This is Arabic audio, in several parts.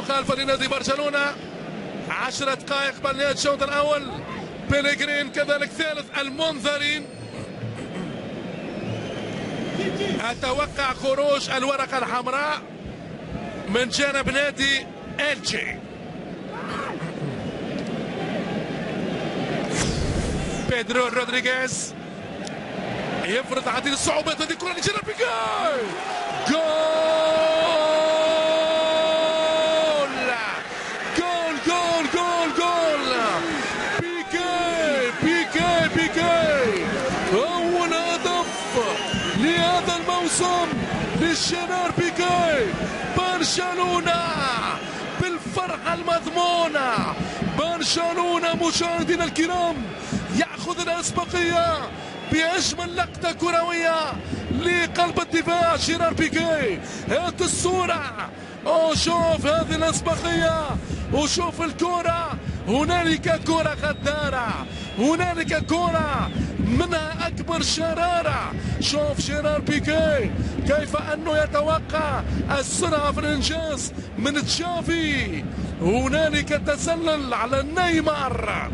مخالفة لنادي برشلونة. عشرة دقائق قبل نهاية الشوط الأول. بيليغرين كذلك ثالث المنذرين. أتوقع خروج الورقة الحمراء من جانب نادي إلجي. بيدرو رودريغيز يفرض عديد الصعوبات. هذه الكرة لجيرار بيكي. جول! للشنار بيكاي برشلونة بالفرحة المضمونة. برشلونة مشاهدينا الكرام يأخذ الأسبقية بأجمل لقطة كروية لقلب الدفاع. شيرار بيكي هات الصورة. أو شوف هذه الأسبقية. وشوف الكرة. هنالك كرة غدارة. هنالك كرة منها أكبر شرارة. شوف شيرار بيكي. كيف أنه يتوقع السرعة في الإنجاز من تشافي. هنالك تسلل على نيمار.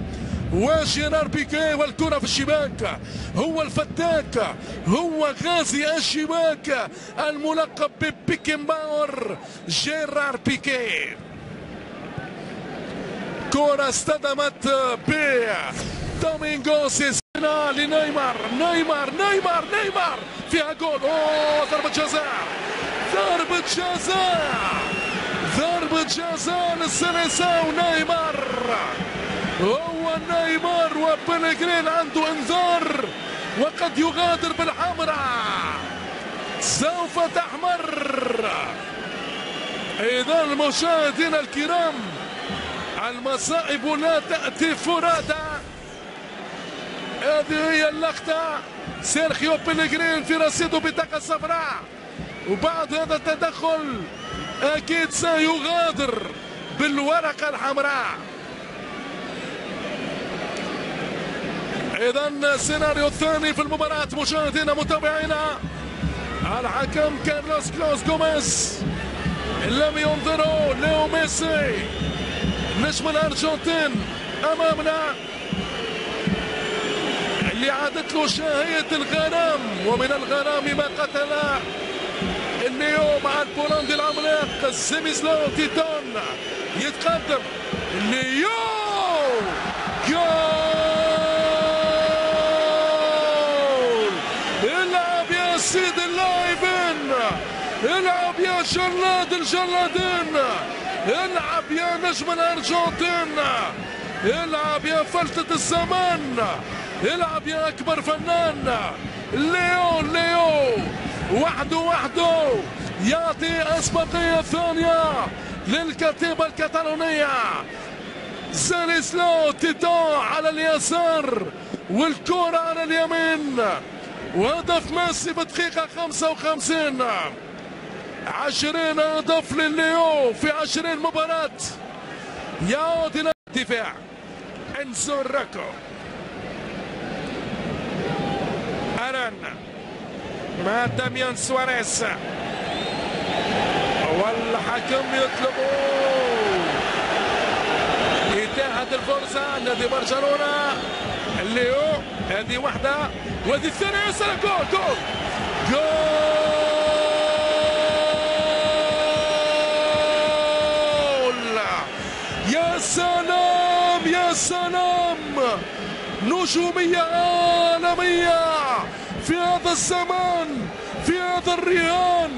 وجيرار بيكي والكرة في الشباك. هو الفتاك. هو غازي الشباك. الملقب ببيكنباور جيرار بيكي. كرة اصطدمت ب دومينغوس لنيمار نيمار نيمار نيمار. فيها جول. أوه ضربة جزاء. ضربة جزاء. ضربة جزاء للسينيساو نيمار هو نيمار وبلغرين عنده انذار وقد يغادر بالحمراء. سوف تحمر. إذا المشاهدين الكرام المصائب لا تأتي فرادى هذه هي اللقطة. سيرخيو بلغرين في رصيده بطاقه صفراء. وبعد هذا التدخل أكيد سيغادر بالورقة الحمراء. اذا السيناريو الثاني في المباراة مشاهدينا متابعينا. الحكم كارلوس كلوس جوميز. لم ينظروا ليو ميسي. نجم الارجنتين أمامنا اللي عادت له شاهية الغرام ومن الغرام ما قتل الليو مع البولندي العملاق برزيميسلو تيتون. يتقدم. الليو جول! سيد اللاعبين! العب يا جلاد الجلادين! العب يا نجم الأرجنتين! العب يا فلتة الزمان! العب يا أكبر فنان. ليو ليو. وحده وحده يعطي أسبقية ثانية للكتيبة الكتالونية. برزيميسلو تيتون على اليسار والكرة على اليمين. وهدف ميسي بدقيقة 55 20 هدف لليو في 20 مباراة. يعود إلى الدفاع إنزو روكو. أران مع داميان سواريز والحكم يطلب. إتاحة الفرصة نادي برشلونة. الليو هذه واحدة. وهذه الثانية يسرى جول جول. جول. يا سلام يا سلام. نجومية عالمية. هذا الزمان في هذا الرهان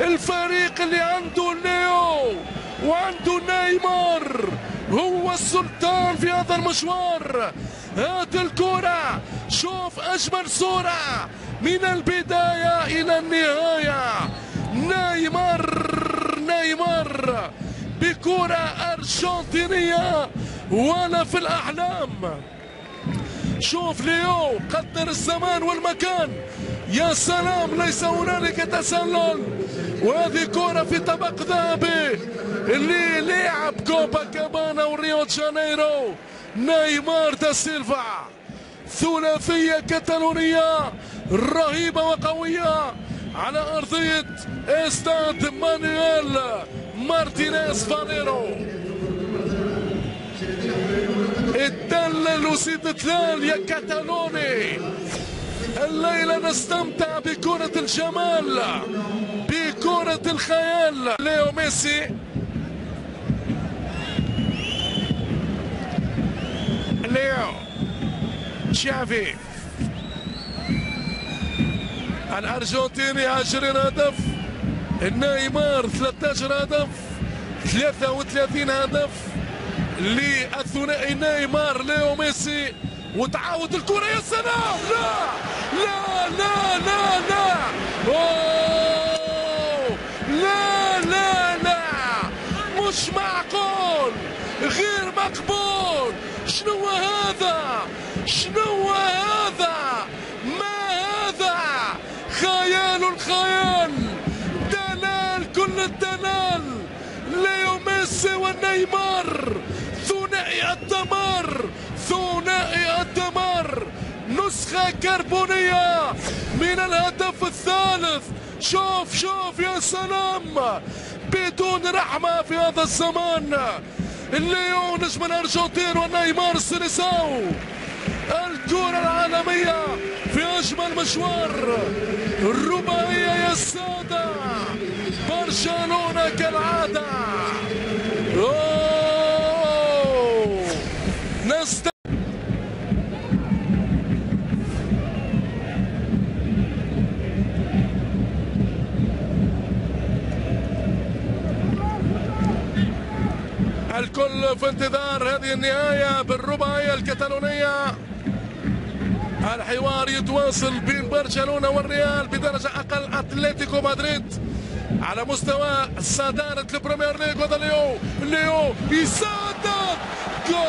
الفريق اللي عنده ليو وعنده نيمار هو السلطان في هذا المشوار. هات الكرة شوف أجمل صورة من البداية إلى النهاية. نيمار نيمار بكرة أرجنتينية ولا في الأحلام. شوف ليو قدر الزمان والمكان. يا سلام ليس هنالك تسلل. وهذه كرة في طبق ذهبي. اللي لعب كوبا كابانا وريو جانيرو. نيمار دا سيلفا. ثلاثية كتالونية رهيبة وقوية. على أرضية إستاد مانويل مارتينيز فاليرو. وسيد تلال يا كاتالوني. الليلة نستمتع بكرة الجمال بكرة الخيال. ليو ميسي. ليو. تشافي. الأرجنتيني 20 هدف. النيمار 13 هدف. 33 هدف. للثنائي نيمار ليو ميسي. وتعاود الكرة يا سلام! لا! لا! لا! لا! لا! لا! لا! لا! مش معقول! غير مقبول! شنو هذا؟ شنو هذا؟ ما هذا؟ خيال الخيال! دلال كل الدلال! ليو ميسي ثنائي الدمار ثنائي الدمار نسخة كربونية من الهدف الثالث. شوف شوف يا سلام. بدون رحمة في هذا الزمان. الليون نجم الأرجنتين ونيمار سيليساو الكرة العالمية في أجمل مشوار. الرباعية يا السادة. برشلونة كالعادة. الكل في انتظار هذه النهاية بالرباعية الكتالونية. الحوار يتواصل بين برشلونة والريال بدرجة أقل أتلتيكو مدريد على مستوى صدارة ال Premier League. وهذا ليو ليو يسدد جول!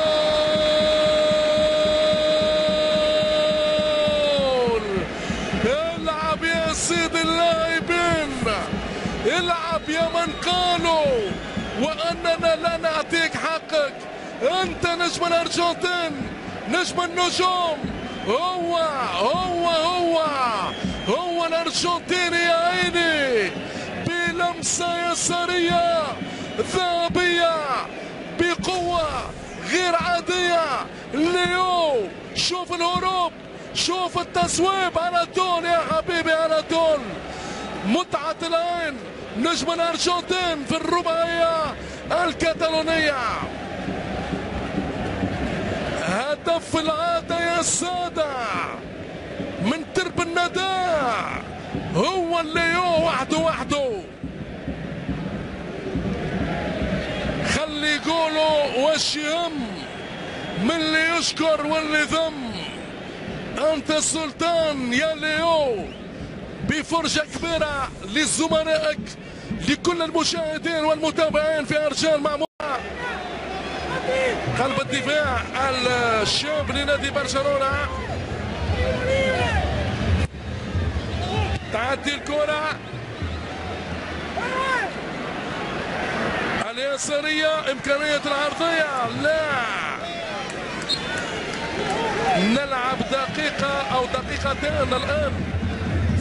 العب يا سيدي اللاعبين! العب يا من قالوا! وأننا لا نعطيك حقك انت نجم الارجنتين نجم النجوم. هو هو هو هو الارجنتيني يا عيني. بلمسة يسارية ذهبية بقوة غير عادية. ليو شوف الهروب شوف التصويب على طول يا حبيبي على طول. متعة العين نجم الأرجنتين في الرباعية الكتالونية هدف العادة يا سادة. من ترب النداء هو اللي وحده وحده خلي يقولوا وش يهم. من اللي يشكر واللي ذم. أنت السلطان يا ليو بفرجة كبيرة لزملائك لكل المشاهدين والمتابعين في أرجال معمولة قلب الدفاع الشاب لنادي برشلونة. تعدي الكرة. اليسارية إمكانية العرضية. لا. نلعب دقيقة أو دقيقتين الآن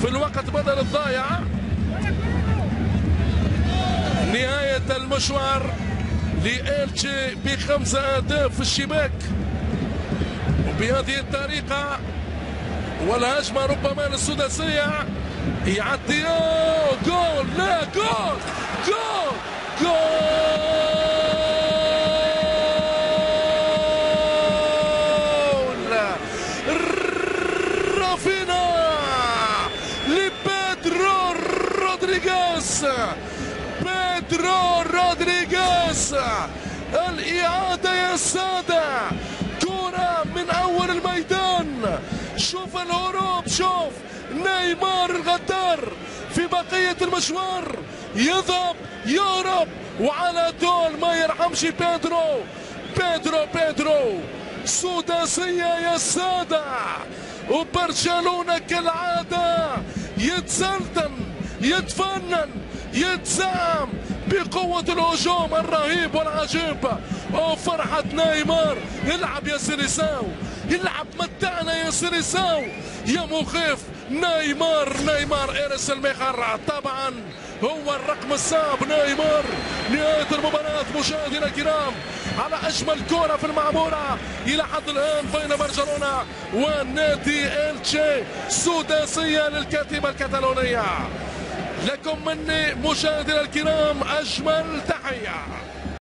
في الوقت بدل الضايع. نهاية المشوار. لإلتشي بخمسة أهداف في الشباك. وبهذه الطريقة والهجمة ربما للسداسية يعدي جول لا جول! الإعادة يا سادة. كرة من أول الميدان. شوف الهروب شوف نيمار الغدار في بقية المشوار. يذهب يهرب وعلى طول ما يرحمش بيدرو. بيدرو بيدرو. سداسية يا سادة. وبرشلونة كالعادة. يتسلطن يتفنن يتزعم. بقوة الهجوم الرهيب والعجيب. وفرحة نيمار. يلعب يا سيريساو يلعب متعنا يا سيريساو يا مخيف نيمار. نيمار إيرس المخر طبعا هو الرقم الصعب نيمار. نهاية المباراة. مشاهدينا الكرام. على أجمل كرة في المعمورة. إلى حد الآن بين برشلونة ونادي إلتشي. سداسية للكاتبة الكتالونية لكم مني مشاهدينا الكرام أجمل تحية.